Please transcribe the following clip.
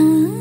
う。